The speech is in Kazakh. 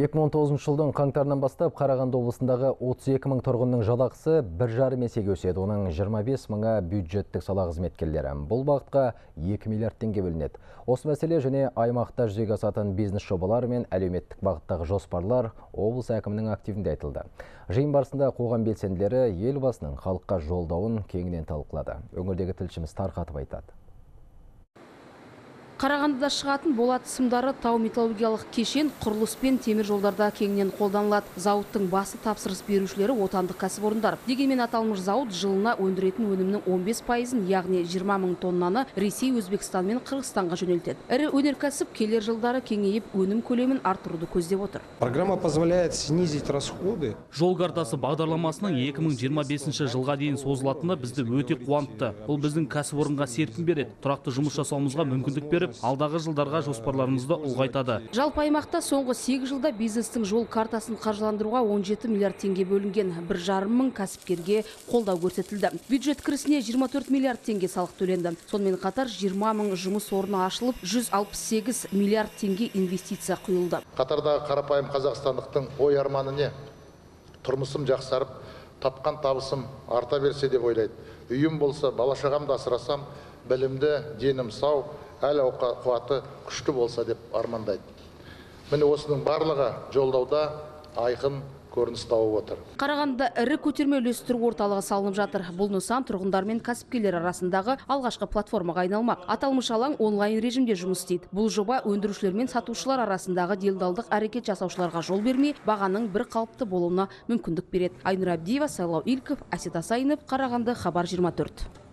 2019 жылдың қаңтарынан бастап Қарағанды облысындағы 32 мың тұрғынның жалақысы бір жарым есеге өседі. Оның 25 мыңы бюджеттік сала қызметкерлері. Бұл бағытқа 2 миллиард теңге бөлінеді. Осы мәселе және аймақта жүзеге асатын бизнес жобалар мен әлеуметтік бағыттағы жоспарлар облыс әкімінің активінде айтылды. Жиын барысында қоғам белсенділері елбасының халыққа жолдауын кеңінен талқылады. Өңірдегі тілшіміз тарқатып айтады. Қарағандыда шығатын болат сымдары тау металлургиялық кешен құрылыс пен темір жолдарда кеңінен қолданылады. Зауыттың басы тапсырыс берушілері отандық кәсіпорындар. Дегенмен аталмыш зауыт жылына өндіретін өнімнің 15 пайызын, яғни 20 мың тоннаны Ресей, Өзбекстан мен Қырғызстанға жөнелтеді. Ірі өнеркәсіп келер жылдары кеңейіп, өнім көлемін арттыруды көздеп отыр. Программа позволяет снизить расходы. Жол картасы бағдарламасының 2025 жылға дейін созылатыны бізді өте қуантты. Бұл біздің кәсіпорынға серпін береді, тұрақты жұмыс жасауымызға мүмкіндік беріп, алдағы жылдарға жоспарларымызды ұлғайтады. Жалпы аймақта соңғы 8 жылда бизнестің жол картасын қаржыландыруға 17 миллиард теңге бөлінген. Бір жарым мың кәсіпкерге қолдау көрсетілді. Бюджет кірісіне 24 миллиард теңге салық төленді. Сонымен қатар 20 мың жұмыс орны ашылып, 168 миллиард теңге инвестиция құйылды. Қатардағы қарапайым қазақстандықтың ой арманы не? Тұрмысым жақсарып, тапқан табысым арта берсе деп ойлайды. Үйім болса, бала шағамды асырасам, білімді, денім сау, әл қуаты күшті болса деп армандайды міне осының барлығы жолдауда айқын көрініс тауып отыр Қарағандыда ірі көтерме үлестіру орталығы салынып жатыр. Бұл нысан тұрғындар мен кәсіпкерлер арасындағы алғашқы платформаға айналмақ. Аталмыш алаң онлайн режимде жұмыс істейді. Бұл жоба өндірушілер мен сатушылар арасындағы делдалдық әрекет жасаушыларға жол бермей, бағаның бір қалыпты болуына мүмкіндік береді. Айнұр Әбдиева, Сайлау Илков, Әсет Асайынов, Қарағанды, Хабар 24.